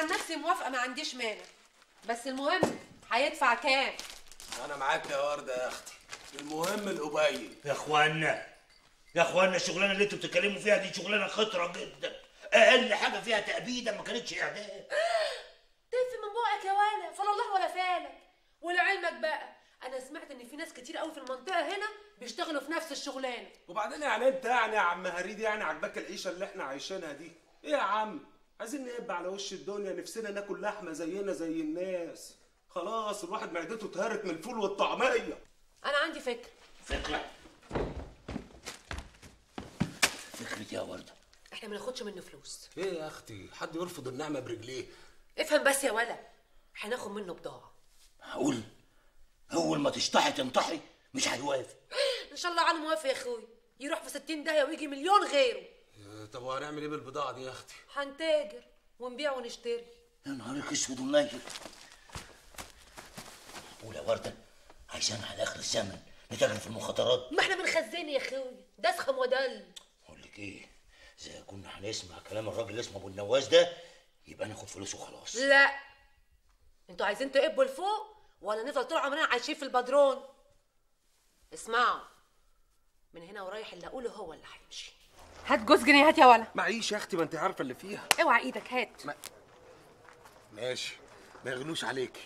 عن نفسي موافقة ما عنديش مانع. بس المهم هيدفع كام؟ أنا معاك يا وردة يا أختي. المهم القبيل يا إخوانا يا إخوانا الشغلانة اللي أنتوا بتتكلموا فيها دي شغلانة خطرة جدا. أقل حاجة فيها تأبيدة ما كانتش إعدام. تف من بقك يا ولا فلا الله ولا فالك ولعلمك بقى أنا سمعت إن في ناس كتير قوي في المنطقة هنا بيشتغلوا في نفس الشغلانة. وبعدين يعني أنت يعني يا عم هريد يعني عجباك العيشة اللي إحنا عايشينها دي. إيه يا عم؟ عايزين نقب على وش الدنيا نفسنا ناكل لحمة زينا زي الناس. خلاص الواحد معدته اتهرت من الفول والطعمية. أنا عندي فكره فكرة. فكرة يا وردة. إحنا ما ناخدش منه فلوس. إيه يا أختي؟ حد يرفض النعمة برجليه؟ افهم بس يا ولا هناخد منه بضاعة. هقول أول ما تشطحي تنطحي مش هيوافق. إن شاء الله على موافق يا أخوي. يروح في 60 داهية ويجي مليون غيره. طب وهنعمل إيه بالبضاعة دي يا أختي؟ هنتاجر ونبيع ونشتري. يا نهارك أسود ونيل قول يا وردة عايزين على آخر الزمن نتاجر في المخدرات ما إحنا بنخزن يا أخوي ده اسخم ودل. أقول لك إيه إذا كنا هنسمع كلام الراجل اللي اسمه أبو النواس ده يبقى ناخد فلوسه خلاص لا. أنتوا عايزين تقبوا لفوق ولا نفضل طول عمرنا عايشين في البدرون؟ اسمعوا من هنا ورايح اللي أقوله هو اللي هيمشي. هات جوز جنيهات يا ولا معيش يا أختي ما أنت عارفة اللي فيها. اوعى إيدك هات. ماشي ما يغلوش عليكي.